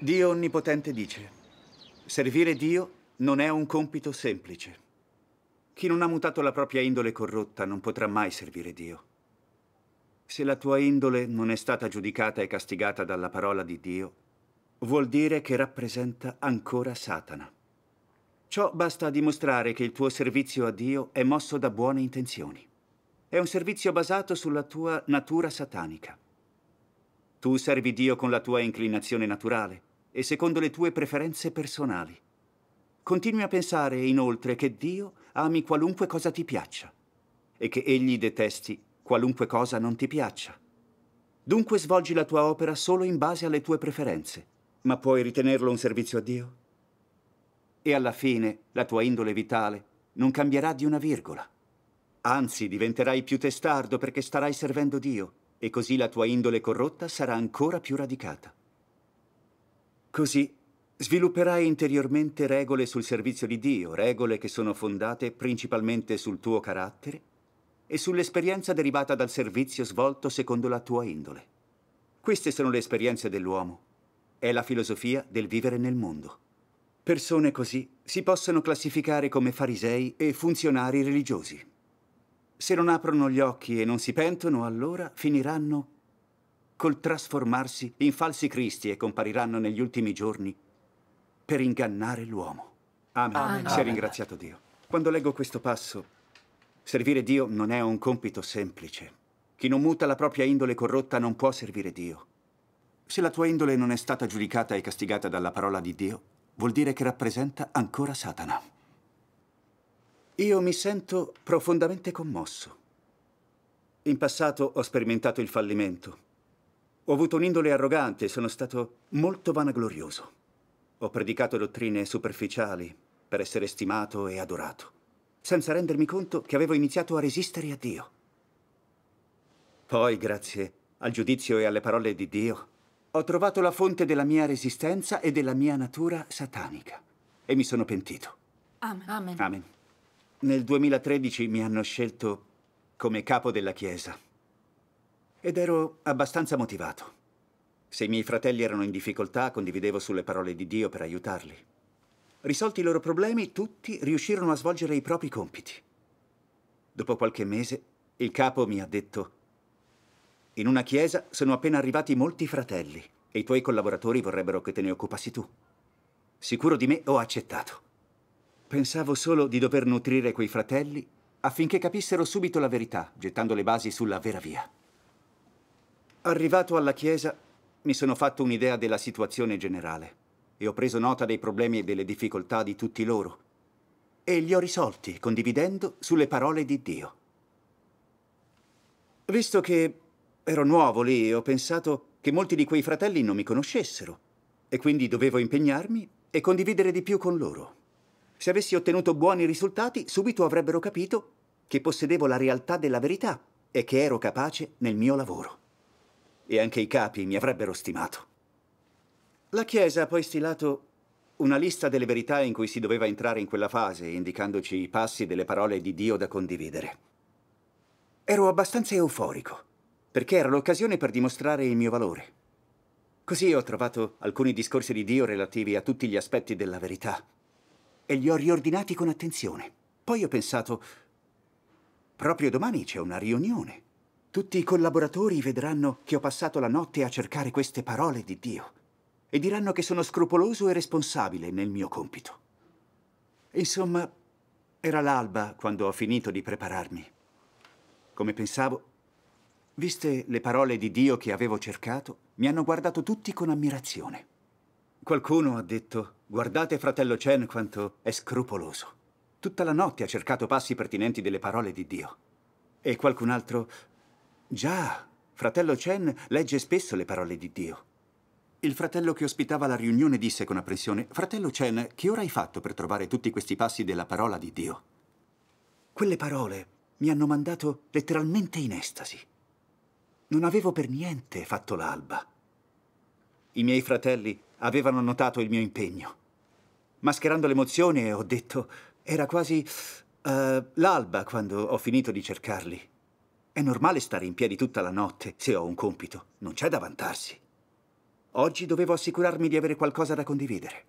Dio Onnipotente dice, servire Dio non è un compito semplice. Chi non ha mutato la propria indole corrotta non potrà mai servire Dio. Se la tua indole non è stata giudicata e castigata dalla parola di Dio, vuol dire che rappresenta ancora Satana. Ciò basta a dimostrare che il tuo servizio a Dio è mosso da buone intenzioni. È un servizio basato sulla tua natura satanica. Tu servi Dio con la tua inclinazione naturale e secondo le tue preferenze personali. Continui a pensare inoltre che Dio ami qualunque cosa ti piaccia e che Egli detesti qualunque cosa non ti piaccia. Dunque svolgi la tua opera solo in base alle tue preferenze, ma puoi ritenerlo un servizio a Dio? E alla fine la tua indole vitale non cambierà di una virgola. Anzi, diventerai più testardo perché starai servendo Dio e così la tua indole corrotta sarà ancora più radicata. Così svilupperai interiormente regole sul servizio di Dio, regole che sono fondate principalmente sul tuo carattere e sull'esperienza derivata dal servizio svolto secondo la tua indole. Queste sono le esperienze dell'uomo. È la filosofia del vivere nel mondo. Persone così si possono classificare come farisei e funzionari religiosi. Se non aprono gli occhi e non si pentono, allora finiranno col trasformarsi in falsi cristi e compariranno negli ultimi giorni per ingannare l'uomo. Amen. Amen. Sia ringraziato Dio. Quando leggo questo passo, servire Dio non è un compito semplice. Chi non muta la propria indole corrotta non può servire Dio. Se la tua indole non è stata giudicata e castigata dalla parola di Dio, vuol dire che rappresenta ancora Satana. Io mi sento profondamente commosso. In passato ho sperimentato il fallimento ho avuto un'indole arrogante e sono stato molto vanaglorioso. Ho predicato dottrine superficiali per essere stimato e adorato, senza rendermi conto che avevo iniziato a resistere a Dio. Poi, grazie al giudizio e alle parole di Dio, ho trovato la fonte della mia resistenza e della mia natura satanica e mi sono pentito. Amen. Amen. Amen. Nel 2013 mi hanno scelto come capo della Chiesa ed ero abbastanza motivato. Se i miei fratelli erano in difficoltà, condividevo sulle parole di Dio per aiutarli. Risolti i loro problemi, tutti riuscirono a svolgere i propri compiti. Dopo qualche mese, il capo mi ha detto in una chiesa sono appena arrivati molti fratelli e i tuoi collaboratori vorrebbero che te ne occupassi tu. Sicuro di me ho accettato. Pensavo solo di dover nutrire quei fratelli affinché capissero subito la verità, gettando le basi sulla vera via. Arrivato alla chiesa, mi sono fatto un'idea della situazione generale e ho preso nota dei problemi e delle difficoltà di tutti loro e li ho risolti condividendo sulle parole di Dio. Visto che ero nuovo lì, ho pensato che molti di quei fratelli non mi conoscessero e quindi dovevo impegnarmi e condividere di più con loro. Se avessi ottenuto buoni risultati, subito avrebbero capito che possedevo la realtà della verità e che ero capace nel mio lavoro e anche i capi mi avrebbero stimato. La Chiesa ha poi stilato una lista delle verità in cui si doveva entrare in quella fase, indicandoci i passi delle parole di Dio da condividere. Ero abbastanza euforico, perché era l'occasione per dimostrare il mio valore. Così ho trovato alcuni discorsi di Dio relativi a tutti gli aspetti della verità e li ho riordinati con attenzione. Poi ho pensato, proprio domani c'è una riunione. Tutti i collaboratori vedranno che ho passato la notte a cercare queste parole di Dio e diranno che sono scrupoloso e responsabile nel mio compito. Insomma, era l'alba quando ho finito di prepararmi. Come pensavo, viste le parole di Dio che avevo cercato, mi hanno guardato tutti con ammirazione. Qualcuno ha detto, guardate fratello Chen quanto è scrupoloso. Tutta la notte ha cercato passi pertinenti delle parole di Dio. E qualcun altro Già, fratello Chen legge spesso le parole di Dio. Il fratello che ospitava la riunione disse con apprensione, Fratello Chen, che ora hai fatto per trovare tutti questi passi della parola di Dio? Quelle parole mi hanno mandato letteralmente in estasi. Non avevo per niente fatto l'alba. I miei fratelli avevano notato il mio impegno. Mascherando l'emozione ho detto, era quasi uh, l'alba quando ho finito di cercarli. È normale stare in piedi tutta la notte se ho un compito, non c'è da vantarsi. Oggi dovevo assicurarmi di avere qualcosa da condividere.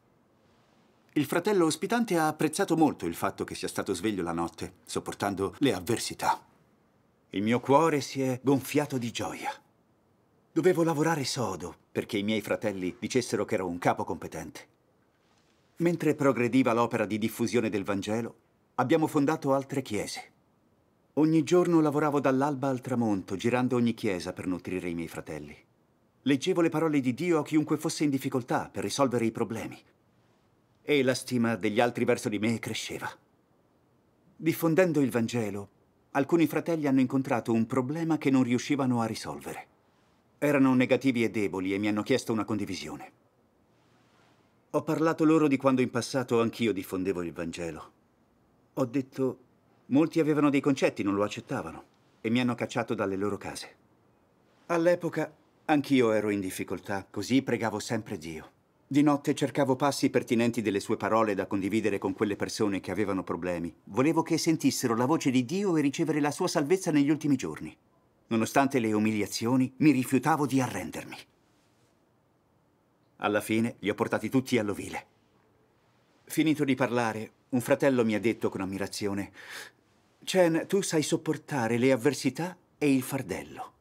Il fratello ospitante ha apprezzato molto il fatto che sia stato sveglio la notte, sopportando le avversità. Il mio cuore si è gonfiato di gioia. Dovevo lavorare sodo perché i miei fratelli dicessero che ero un capo competente. Mentre progrediva l'opera di diffusione del Vangelo, abbiamo fondato altre chiese. Ogni giorno lavoravo dall'alba al tramonto, girando ogni chiesa per nutrire i miei fratelli. Leggevo le parole di Dio a chiunque fosse in difficoltà per risolvere i problemi. E la stima degli altri verso di me cresceva. Diffondendo il Vangelo, alcuni fratelli hanno incontrato un problema che non riuscivano a risolvere. Erano negativi e deboli e mi hanno chiesto una condivisione. Ho parlato loro di quando in passato anch'io diffondevo il Vangelo. Ho detto, molti avevano dei concetti, non lo accettavano, e mi hanno cacciato dalle loro case. All'epoca anch'io ero in difficoltà, così pregavo sempre Dio. Di notte cercavo passi pertinenti delle sue parole da condividere con quelle persone che avevano problemi. Volevo che sentissero la voce di Dio e ricevere la sua salvezza negli ultimi giorni. Nonostante le umiliazioni, mi rifiutavo di arrendermi. Alla fine li ho portati tutti all'ovile. Finito di parlare, un fratello mi ha detto con ammirazione, Chen, tu sai sopportare le avversità e il fardello.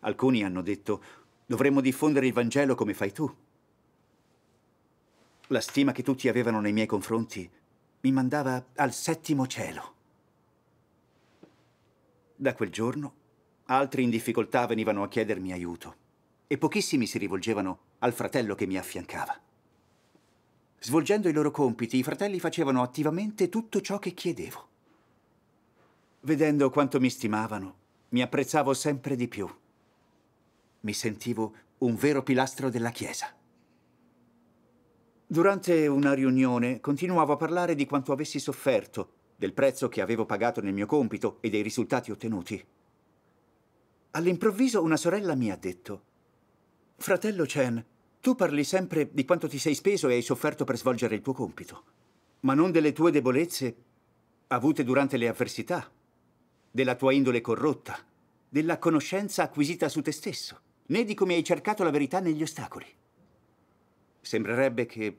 Alcuni hanno detto, dovremmo diffondere il Vangelo come fai tu. La stima che tutti avevano nei miei confronti mi mandava al settimo cielo. Da quel giorno altri in difficoltà venivano a chiedermi aiuto e pochissimi si rivolgevano al fratello che mi affiancava. Svolgendo i loro compiti, i fratelli facevano attivamente tutto ciò che chiedevo. Vedendo quanto mi stimavano, mi apprezzavo sempre di più. Mi sentivo un vero pilastro della Chiesa. Durante una riunione continuavo a parlare di quanto avessi sofferto, del prezzo che avevo pagato nel mio compito e dei risultati ottenuti. All'improvviso una sorella mi ha detto, Fratello Chen, tu parli sempre di quanto ti sei speso e hai sofferto per svolgere il tuo compito, ma non delle tue debolezze avute durante le avversità, della tua indole corrotta, della conoscenza acquisita su te stesso, né di come hai cercato la verità negli ostacoli. Sembrerebbe che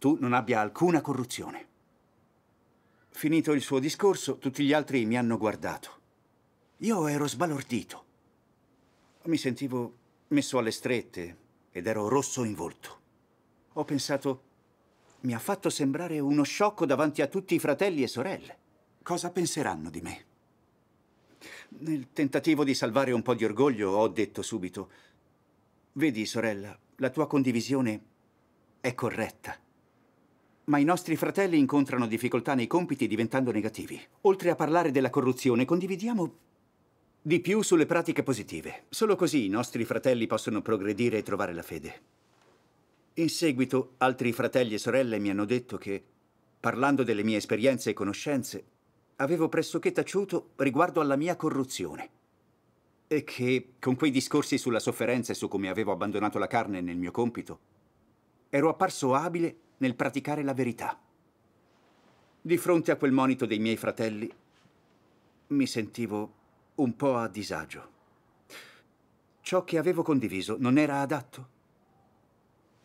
tu non abbia alcuna corruzione. Finito il suo discorso, tutti gli altri mi hanno guardato. Io ero sbalordito. Mi sentivo messo alle strette ed ero rosso in volto. Ho pensato, mi ha fatto sembrare uno sciocco davanti a tutti i fratelli e sorelle. Cosa penseranno di me? Nel tentativo di salvare un po' di orgoglio ho detto subito, vedi sorella, la tua condivisione è corretta. Ma i nostri fratelli incontrano difficoltà nei compiti diventando negativi. Oltre a parlare della corruzione, condividiamo di più sulle pratiche positive. Solo così i nostri fratelli possono progredire e trovare la fede. In seguito, altri fratelli e sorelle mi hanno detto che, parlando delle mie esperienze e conoscenze, avevo pressoché taciuto riguardo alla mia corruzione. E che, con quei discorsi sulla sofferenza e su come avevo abbandonato la carne nel mio compito, ero apparso abile nel praticare la verità. Di fronte a quel monito dei miei fratelli, mi sentivo un po' a disagio. Ciò che avevo condiviso non era adatto.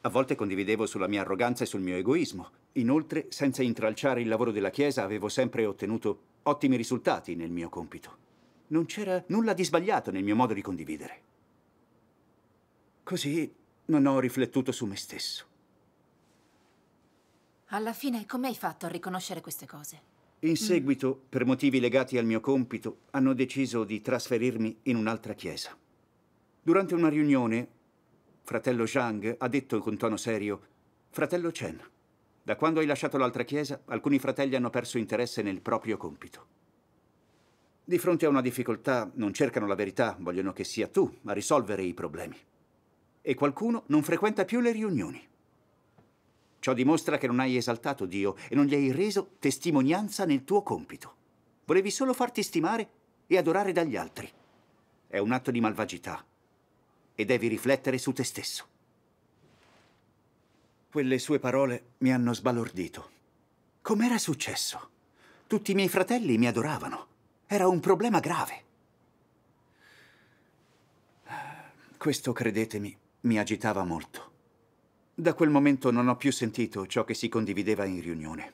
A volte condividevo sulla mia arroganza e sul mio egoismo. Inoltre, senza intralciare il lavoro della Chiesa, avevo sempre ottenuto ottimi risultati nel mio compito. Non c'era nulla di sbagliato nel mio modo di condividere. Così non ho riflettuto su me stesso. Alla fine, come hai fatto a riconoscere queste cose? In seguito, mm. per motivi legati al mio compito, hanno deciso di trasferirmi in un'altra chiesa. Durante una riunione, fratello Zhang ha detto con tono serio, fratello Chen, da quando hai lasciato l'altra chiesa, alcuni fratelli hanno perso interesse nel proprio compito. Di fronte a una difficoltà non cercano la verità, vogliono che sia tu a risolvere i problemi. E qualcuno non frequenta più le riunioni. Ciò dimostra che non hai esaltato Dio e non gli hai reso testimonianza nel tuo compito. Volevi solo farti stimare e adorare dagli altri. È un atto di malvagità e devi riflettere su te stesso. Quelle sue parole mi hanno sbalordito. Com'era successo? Tutti i miei fratelli mi adoravano. Era un problema grave. Questo, credetemi, mi agitava molto. Da quel momento non ho più sentito ciò che si condivideva in riunione.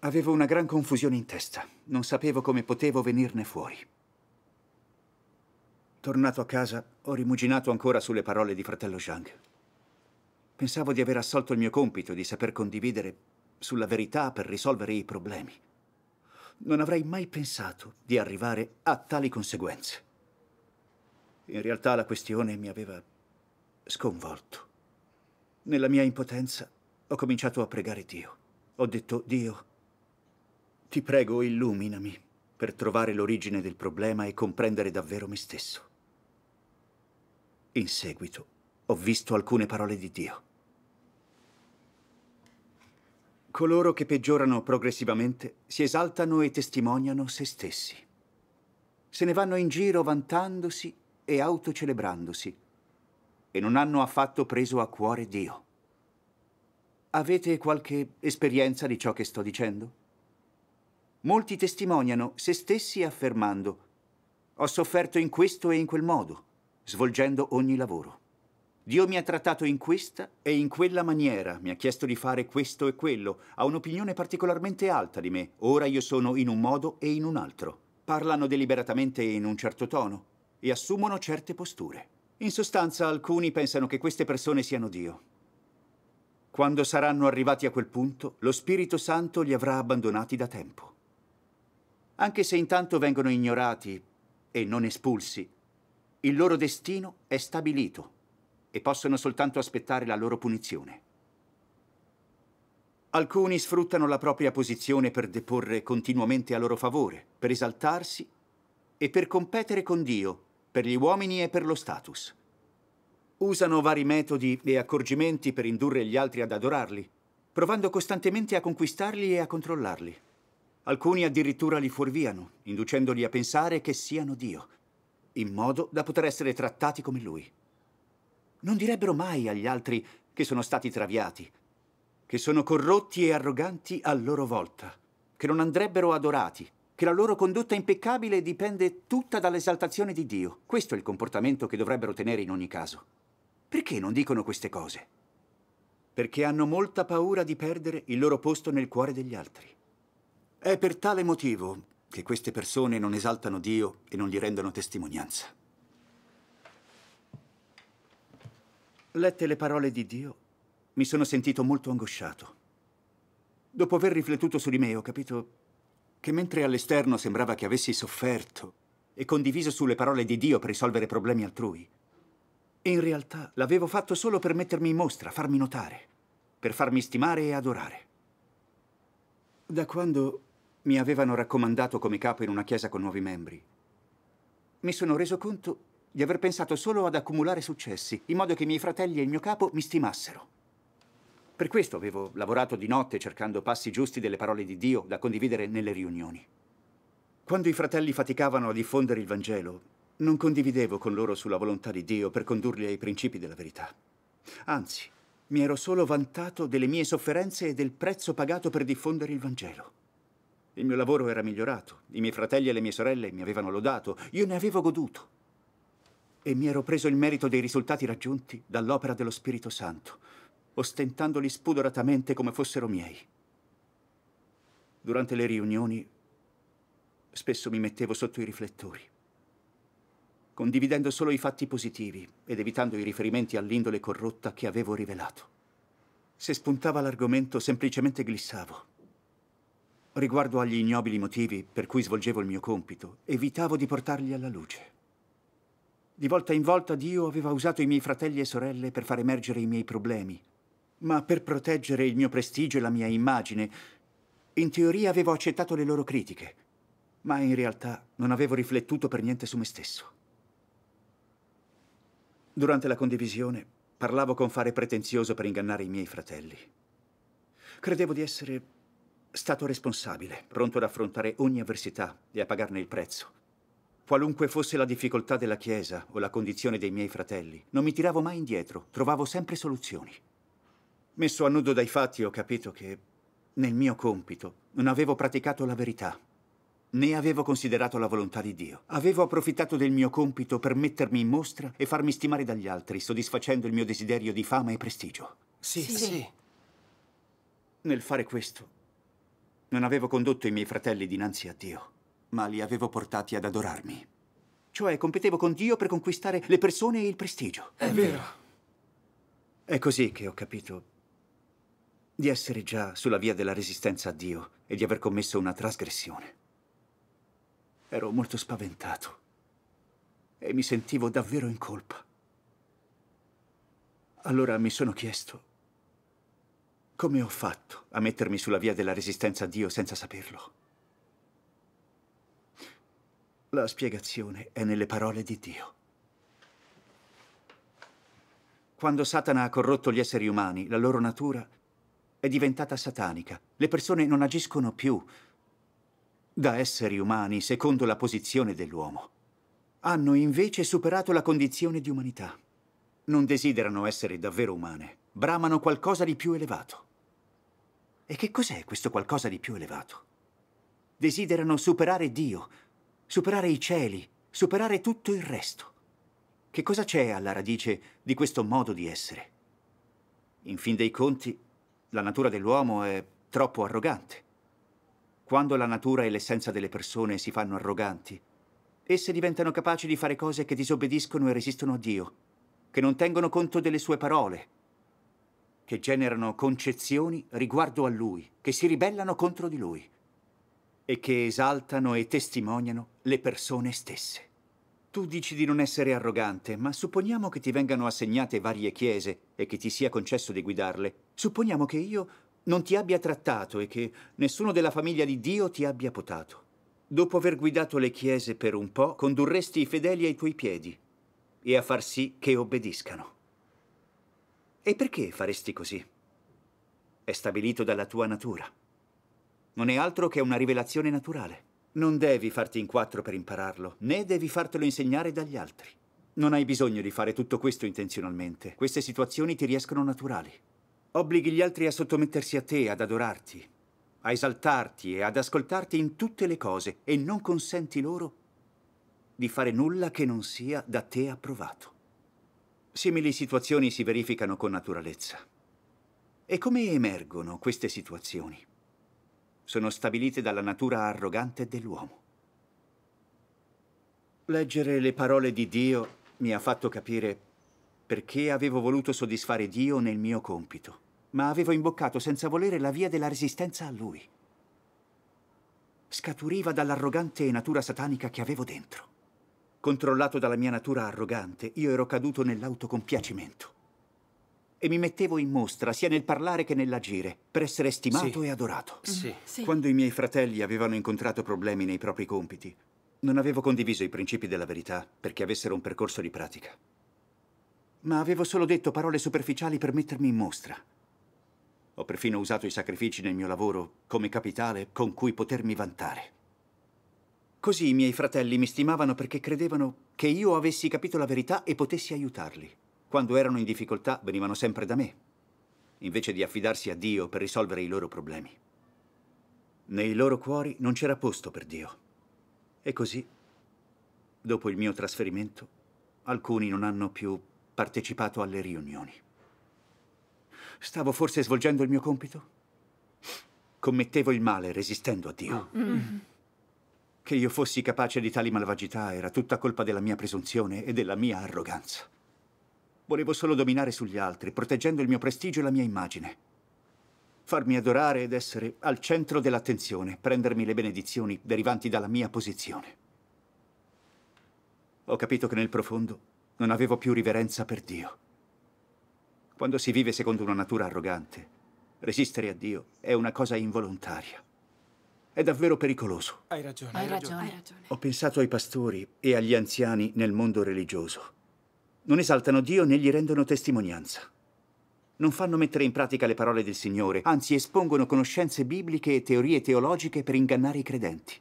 Avevo una gran confusione in testa. Non sapevo come potevo venirne fuori. Tornato a casa, ho rimuginato ancora sulle parole di fratello Zhang. Pensavo di aver assolto il mio compito, di saper condividere sulla verità per risolvere i problemi. Non avrei mai pensato di arrivare a tali conseguenze. In realtà la questione mi aveva sconvolto. Nella mia impotenza ho cominciato a pregare Dio. Ho detto, Dio, ti prego, illuminami per trovare l'origine del problema e comprendere davvero me stesso. In seguito ho visto alcune parole di Dio. Coloro che peggiorano progressivamente si esaltano e testimoniano se stessi. Se ne vanno in giro vantandosi e autocelebrandosi e non hanno affatto preso a cuore Dio. Avete qualche esperienza di ciò che sto dicendo? Molti testimoniano se stessi affermando ho sofferto in questo e in quel modo, svolgendo ogni lavoro. Dio mi ha trattato in questa e in quella maniera, mi ha chiesto di fare questo e quello, ha un'opinione particolarmente alta di me, ora io sono in un modo e in un altro. Parlano deliberatamente in un certo tono e assumono certe posture. In sostanza, alcuni pensano che queste persone siano Dio. Quando saranno arrivati a quel punto, lo Spirito Santo li avrà abbandonati da tempo. Anche se intanto vengono ignorati e non espulsi, il loro destino è stabilito e possono soltanto aspettare la loro punizione. Alcuni sfruttano la propria posizione per deporre continuamente a loro favore, per esaltarsi e per competere con Dio per gli uomini e per lo status. Usano vari metodi e accorgimenti per indurre gli altri ad adorarli, provando costantemente a conquistarli e a controllarli. Alcuni addirittura li fuorviano, inducendoli a pensare che siano Dio, in modo da poter essere trattati come Lui. Non direbbero mai agli altri che sono stati traviati, che sono corrotti e arroganti a loro volta, che non andrebbero adorati, che la loro condotta impeccabile dipende tutta dall'esaltazione di Dio. Questo è il comportamento che dovrebbero tenere in ogni caso. Perché non dicono queste cose? Perché hanno molta paura di perdere il loro posto nel cuore degli altri. È per tale motivo che queste persone non esaltano Dio e non gli rendono testimonianza. Lette le parole di Dio, mi sono sentito molto angosciato. Dopo aver riflettuto su di me, ho capito che mentre all'esterno sembrava che avessi sofferto e condiviso sulle parole di Dio per risolvere problemi altrui, in realtà l'avevo fatto solo per mettermi in mostra, farmi notare, per farmi stimare e adorare. Da quando mi avevano raccomandato come capo in una chiesa con nuovi membri, mi sono reso conto di aver pensato solo ad accumulare successi, in modo che i miei fratelli e il mio capo mi stimassero. Per questo avevo lavorato di notte cercando passi giusti delle parole di Dio da condividere nelle riunioni. Quando i fratelli faticavano a diffondere il Vangelo, non condividevo con loro sulla volontà di Dio per condurli ai principi della verità. Anzi, mi ero solo vantato delle mie sofferenze e del prezzo pagato per diffondere il Vangelo. Il mio lavoro era migliorato, i miei fratelli e le mie sorelle mi avevano lodato, io ne avevo goduto. E mi ero preso il merito dei risultati raggiunti dall'opera dello Spirito Santo, ostentandoli spudoratamente come fossero miei. Durante le riunioni spesso mi mettevo sotto i riflettori, condividendo solo i fatti positivi ed evitando i riferimenti all'indole corrotta che avevo rivelato. Se spuntava l'argomento semplicemente glissavo. Riguardo agli ignobili motivi per cui svolgevo il mio compito, evitavo di portarli alla luce. Di volta in volta Dio aveva usato i miei fratelli e sorelle per far emergere i miei problemi ma per proteggere il mio prestigio e la mia immagine, in teoria avevo accettato le loro critiche, ma in realtà non avevo riflettuto per niente su me stesso. Durante la condivisione parlavo con fare pretenzioso per ingannare i miei fratelli. Credevo di essere stato responsabile, pronto ad affrontare ogni avversità e a pagarne il prezzo. Qualunque fosse la difficoltà della Chiesa o la condizione dei miei fratelli, non mi tiravo mai indietro, trovavo sempre soluzioni. Messo a nudo dai fatti ho capito che nel mio compito non avevo praticato la verità. né avevo considerato la volontà di Dio. Avevo approfittato del mio compito per mettermi in mostra e farmi stimare dagli altri, soddisfacendo il mio desiderio di fama e prestigio. Sì, sì. sì. Nel fare questo, non avevo condotto i miei fratelli dinanzi a Dio, ma li avevo portati ad adorarmi. Cioè, competevo con Dio per conquistare le persone e il prestigio. È vero. È così che ho capito di essere già sulla via della resistenza a Dio e di aver commesso una trasgressione. Ero molto spaventato e mi sentivo davvero in colpa. Allora mi sono chiesto come ho fatto a mettermi sulla via della resistenza a Dio senza saperlo. La spiegazione è nelle parole di Dio. Quando Satana ha corrotto gli esseri umani, la loro natura è diventata satanica. Le persone non agiscono più da esseri umani secondo la posizione dell'uomo. Hanno invece superato la condizione di umanità. Non desiderano essere davvero umane, bramano qualcosa di più elevato. E che cos'è questo qualcosa di più elevato? Desiderano superare Dio, superare i cieli, superare tutto il resto. Che cosa c'è alla radice di questo modo di essere? In fin dei conti, la natura dell'uomo è troppo arrogante. Quando la natura e l'essenza delle persone si fanno arroganti, esse diventano capaci di fare cose che disobbediscono e resistono a Dio, che non tengono conto delle sue parole, che generano concezioni riguardo a Lui, che si ribellano contro di Lui e che esaltano e testimoniano le persone stesse. Tu dici di non essere arrogante, ma supponiamo che ti vengano assegnate varie chiese e che ti sia concesso di guidarle. Supponiamo che io non ti abbia trattato e che nessuno della famiglia di Dio ti abbia potato. Dopo aver guidato le chiese per un po', condurresti i fedeli ai tuoi piedi e a far sì che obbediscano. E perché faresti così? È stabilito dalla tua natura. Non è altro che una rivelazione naturale. Non devi farti in quattro per impararlo, né devi fartelo insegnare dagli altri. Non hai bisogno di fare tutto questo intenzionalmente. Queste situazioni ti riescono naturali. Obblighi gli altri a sottomettersi a te, ad adorarti, a esaltarti e ad ascoltarti in tutte le cose e non consenti loro di fare nulla che non sia da te approvato. Simili situazioni si verificano con naturalezza. E come emergono queste situazioni? Sono stabilite dalla natura arrogante dell'uomo. Leggere le parole di Dio mi ha fatto capire perché avevo voluto soddisfare Dio nel mio compito, ma avevo imboccato senza volere la via della resistenza a Lui. Scaturiva dall'arrogante natura satanica che avevo dentro. Controllato dalla mia natura arrogante, io ero caduto nell'autocompiacimento. E mi mettevo in mostra sia nel parlare che nell'agire, per essere stimato sì. e adorato. Sì. Sì. Quando i miei fratelli avevano incontrato problemi nei propri compiti, non avevo condiviso i principi della verità perché avessero un percorso di pratica ma avevo solo detto parole superficiali per mettermi in mostra. Ho perfino usato i sacrifici nel mio lavoro come capitale con cui potermi vantare. Così i miei fratelli mi stimavano perché credevano che io avessi capito la verità e potessi aiutarli. Quando erano in difficoltà venivano sempre da me, invece di affidarsi a Dio per risolvere i loro problemi. Nei loro cuori non c'era posto per Dio. E così, dopo il mio trasferimento, alcuni non hanno più partecipato alle riunioni. Stavo forse svolgendo il mio compito? Commettevo il male resistendo a Dio. Che io fossi capace di tali malvagità era tutta colpa della mia presunzione e della mia arroganza. Volevo solo dominare sugli altri, proteggendo il mio prestigio e la mia immagine. Farmi adorare ed essere al centro dell'attenzione, prendermi le benedizioni derivanti dalla mia posizione. Ho capito che nel profondo non avevo più riverenza per Dio. Quando si vive secondo una natura arrogante, resistere a Dio è una cosa involontaria. È davvero pericoloso. Hai ragione. Hai ragione. Hai ragione. Ho pensato ai pastori e agli anziani nel mondo religioso. Non esaltano Dio né gli rendono testimonianza. Non fanno mettere in pratica le parole del Signore, anzi espongono conoscenze bibliche e teorie teologiche per ingannare i credenti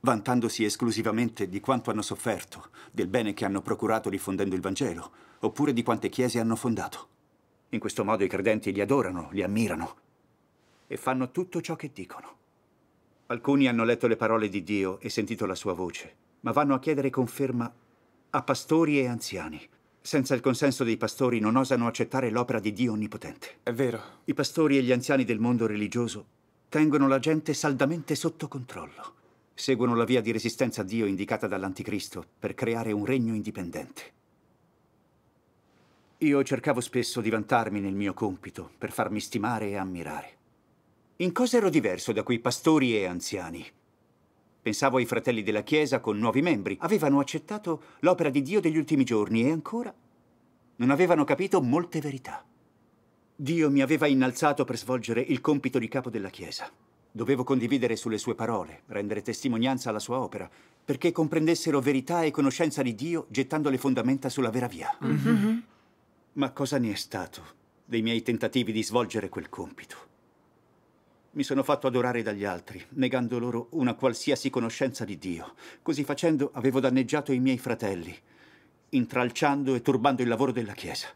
vantandosi esclusivamente di quanto hanno sofferto, del bene che hanno procurato diffondendo il Vangelo, oppure di quante chiese hanno fondato. In questo modo i credenti li adorano, li ammirano e fanno tutto ciò che dicono. Alcuni hanno letto le parole di Dio e sentito la sua voce, ma vanno a chiedere conferma a pastori e anziani. Senza il consenso dei pastori non osano accettare l'opera di Dio Onnipotente. È vero. I pastori e gli anziani del mondo religioso tengono la gente saldamente sotto controllo. Seguono la via di resistenza a Dio indicata dall'Anticristo per creare un regno indipendente. Io cercavo spesso di vantarmi nel mio compito per farmi stimare e ammirare. In cosa ero diverso da quei pastori e anziani? Pensavo ai fratelli della Chiesa con nuovi membri. Avevano accettato l'opera di Dio degli ultimi giorni e ancora non avevano capito molte verità. Dio mi aveva innalzato per svolgere il compito di capo della Chiesa. Dovevo condividere sulle sue parole, rendere testimonianza alla sua opera, perché comprendessero verità e conoscenza di Dio gettando le fondamenta sulla vera via. Mm-hmm. Ma cosa ne è stato dei miei tentativi di svolgere quel compito? Mi sono fatto adorare dagli altri, negando loro una qualsiasi conoscenza di Dio. Così facendo avevo danneggiato i miei fratelli, intralciando e turbando il lavoro della Chiesa.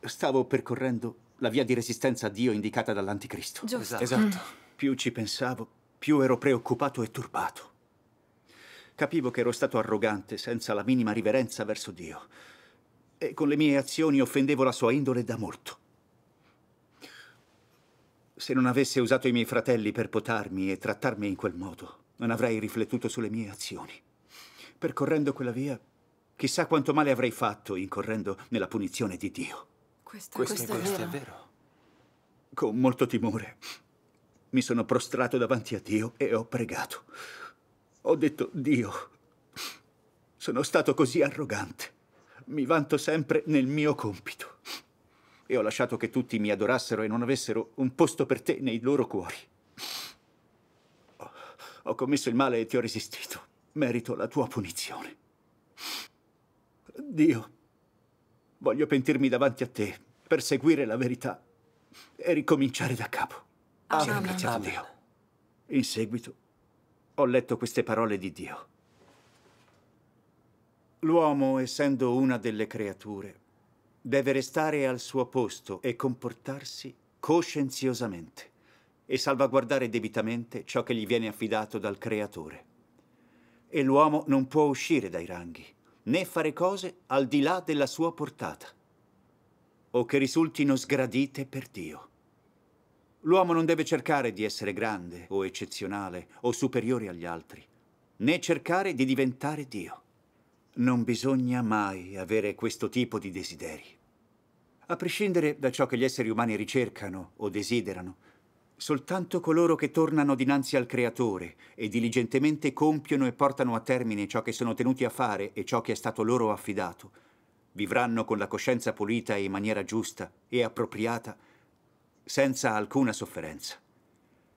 Stavo percorrendo la via di resistenza a Dio indicata dall'Anticristo. Giusto. Esatto. Più ci pensavo, più ero preoccupato e turbato. Capivo che ero stato arrogante, senza la minima riverenza verso Dio. E con le mie azioni offendevo la sua indole da molto. Se non avesse usato i miei fratelli per potarmi e trattarmi in quel modo, non avrei riflettuto sulle mie azioni. Percorrendo quella via, chissà quanto male avrei fatto incorrendo nella punizione di Dio. Questo, questo, questo, è, questo vero. è vero. Con molto timore mi sono prostrato davanti a Dio e ho pregato. Ho detto, Dio, sono stato così arrogante. Mi vanto sempre nel mio compito e ho lasciato che tutti mi adorassero e non avessero un posto per te nei loro cuori. Ho commesso il male e ti ho resistito. Merito la tua punizione. Dio, voglio pentirmi davanti a te, perseguire la verità e ricominciare da capo. Amen. Sia ringraziato Dio. In seguito ho letto queste parole di Dio. L'uomo, essendo una delle creature, deve restare al suo posto e comportarsi coscienziosamente e salvaguardare debitamente ciò che gli viene affidato dal Creatore. E l'uomo non può uscire dai ranghi, né fare cose al di là della sua portata, o che risultino sgradite per Dio. L'uomo non deve cercare di essere grande o eccezionale o superiore agli altri, né cercare di diventare Dio. Non bisogna mai avere questo tipo di desideri. A prescindere da ciò che gli esseri umani ricercano o desiderano, soltanto coloro che tornano dinanzi al Creatore e diligentemente compiono e portano a termine ciò che sono tenuti a fare e ciò che è stato loro affidato, vivranno con la coscienza pulita e in maniera giusta e appropriata, senza alcuna sofferenza.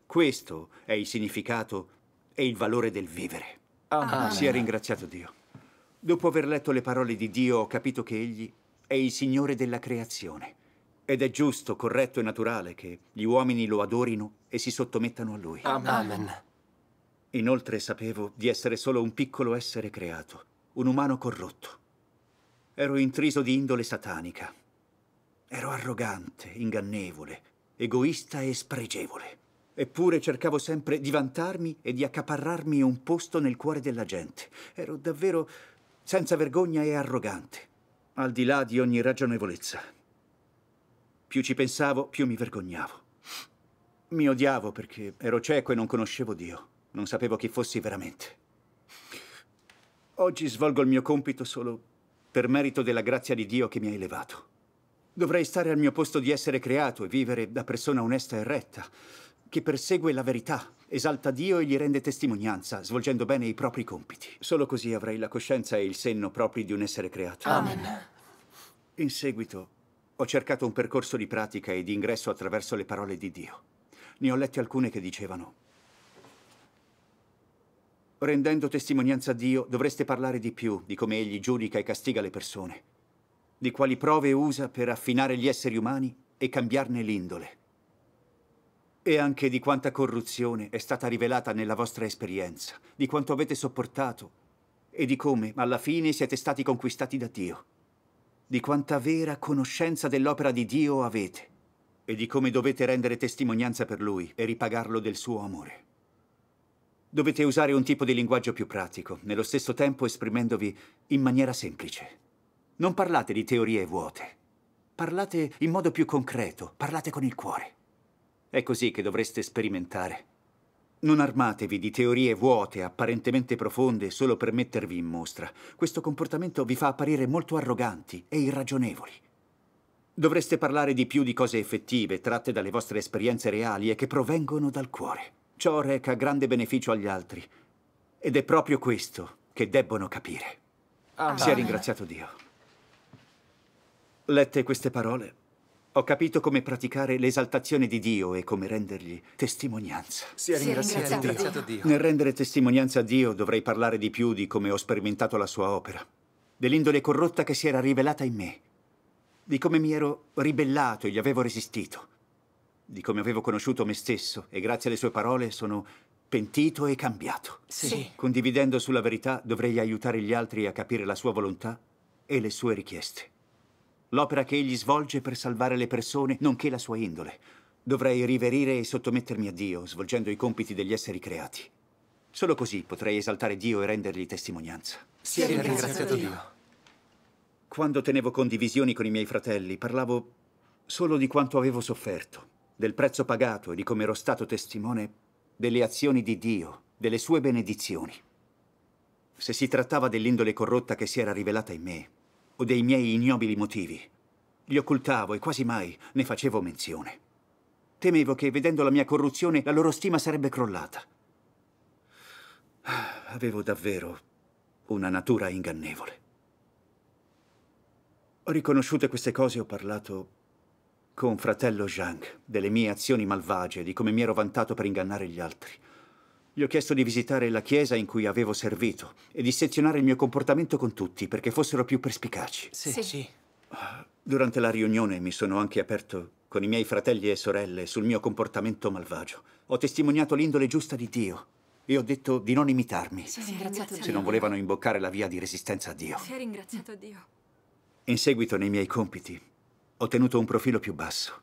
Questo è il significato e il valore del vivere. Amen. Sia ringraziato Dio. Dopo aver letto le parole di Dio ho capito che Egli è il Signore della creazione ed è giusto, corretto e naturale che gli uomini lo adorino e si sottomettano a Lui. Amen. Inoltre sapevo di essere solo un piccolo essere creato, un umano corrotto. Ero intriso di indole satanica. Ero arrogante, ingannevole, egoista e spregevole. Eppure cercavo sempre di vantarmi e di accaparrarmi un posto nel cuore della gente. Ero davvero senza vergogna e arrogante, al di là di ogni ragionevolezza. Più ci pensavo, più mi vergognavo. Mi odiavo perché ero cieco e non conoscevo Dio. Non sapevo chi fossi veramente. Oggi svolgo il mio compito solo per merito della grazia di Dio che mi ha elevato. Dovrei stare al mio posto di essere creato e vivere da persona onesta e retta, che persegue la verità, esalta Dio e gli rende testimonianza, svolgendo bene i propri compiti. Solo così avrei la coscienza e il senno propri di un essere creato. Amen. In seguito ho cercato un percorso di pratica e di ingresso attraverso le parole di Dio. Ne ho lette alcune che dicevano Rendendo testimonianza a Dio dovreste parlare di più di come Egli giudica e castiga le persone, di quali prove usa per affinare gli esseri umani e cambiarne l'indole e anche di quanta corruzione è stata rivelata nella vostra esperienza, di quanto avete sopportato e di come alla fine siete stati conquistati da Dio, di quanta vera conoscenza dell'opera di Dio avete e di come dovete rendere testimonianza per Lui e ripagarlo del suo amore. Dovete usare un tipo di linguaggio più pratico, nello stesso tempo esprimendovi in maniera semplice. Non parlate di teorie vuote. Parlate in modo più concreto, parlate con il cuore. È così che dovreste sperimentare. Non armatevi di teorie vuote, apparentemente profonde, solo per mettervi in mostra. Questo comportamento vi fa apparire molto arroganti e irragionevoli. Dovreste parlare di più di cose effettive, tratte dalle vostre esperienze reali e che provengono dal cuore. Ciò reca grande beneficio agli altri. Ed è proprio questo che debbono capire. Amen. Sia ringraziato Dio. Lette queste parole, ho capito come praticare l'esaltazione di Dio e come rendergli testimonianza. Sia Sia ringraziato, ringraziato ringraziato Dio. Dio. Nel rendere testimonianza a Dio dovrei parlare di più di come ho sperimentato la sua opera, dell'indole corrotta che si era rivelata in me, di come mi ero ribellato e gli avevo resistito, di come avevo conosciuto me stesso e grazie alle sue parole sono pentito e cambiato. Sì. Condividendo sulla verità dovrei aiutare gli altri a capire la sua volontà e le sue richieste. L'opera che egli svolge per salvare le persone, nonché la sua indole. Dovrei riverire e sottomettermi a Dio, svolgendo i compiti degli esseri creati. Solo così potrei esaltare Dio e rendergli testimonianza. Sia ringraziato ringraziato Dio. Quando tenevo condivisioni con i miei fratelli, parlavo solo di quanto avevo sofferto, del prezzo pagato e di come ero stato testimone delle azioni di Dio, delle sue benedizioni. Se si trattava dell'indole corrotta che si era rivelata in me, o dei miei ignobili motivi, li occultavo e quasi mai ne facevo menzione. Temevo che, vedendo la mia corruzione, la loro stima sarebbe crollata. Ah, Avevo davvero una natura ingannevole. Ho riconosciute queste cose e ho parlato con fratello Zhang delle mie azioni malvagie, di come mi ero vantato per ingannare gli altri. Gli ho chiesto di visitare la chiesa in cui avevo servito e di sezionare il mio comportamento con tutti perché fossero più perspicaci. Sì, Sì. sì. Durante la riunione mi sono anche aperto con i miei fratelli e sorelle sul mio comportamento malvagio. Ho testimoniato l'indole giusta di Dio e ho detto di non imitarmi Sia ringraziato se Dio. non volevano imboccare la via di resistenza a Dio. Sia ringraziato Dio. In seguito, nei miei compiti, ho tenuto un profilo più basso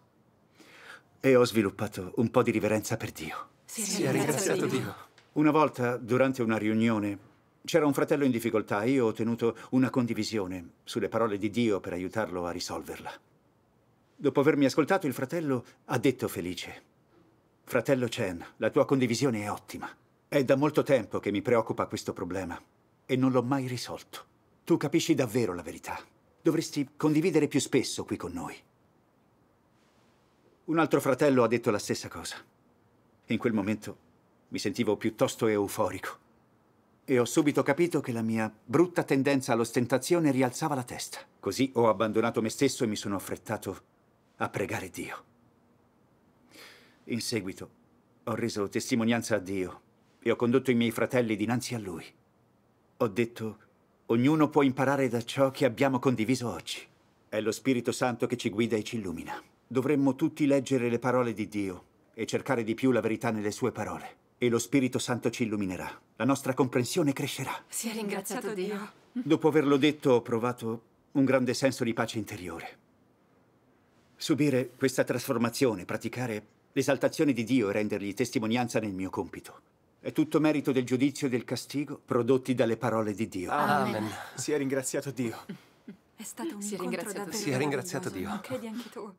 e ho sviluppato un po' di riverenza per Dio. Sia ringraziato Dio. Una volta, durante una riunione, c'era un fratello in difficoltà e io ho tenuto una condivisione sulle parole di Dio per aiutarlo a risolverla. Dopo avermi ascoltato, il fratello ha detto felice: Fratello Chen, la tua condivisione è ottima. È da molto tempo che mi preoccupa questo problema e non l'ho mai risolto. Tu capisci davvero la verità. Dovresti condividere più spesso qui con noi. Un altro fratello ha detto la stessa cosa. In quel momento mi sentivo piuttosto euforico e ho subito capito che la mia brutta tendenza all'ostentazione rialzava la testa. Così ho abbandonato me stesso e mi sono affrettato a pregare Dio. In seguito ho reso testimonianza a Dio e ho condotto i miei fratelli dinanzi a Lui. Ho detto, ognuno può imparare da ciò che abbiamo condiviso oggi. È lo Spirito Santo che ci guida e ci illumina. Dovremmo tutti leggere le parole di Dio e cercare di più la verità nelle sue parole. E lo Spirito Santo ci illuminerà. La nostra comprensione crescerà. Sia ringraziato Dio. Dopo averlo detto, ho provato un grande senso di pace interiore. Subire questa trasformazione, praticare l'esaltazione di Dio e rendergli testimonianza nel mio compito. È tutto merito del giudizio e del castigo prodotti dalle parole di Dio. Amen. Sia ringraziato Dio. È stato un Sia incontro ringraziato davvero Sia ringraziato meraviglioso, Dio. Non credi anche tu?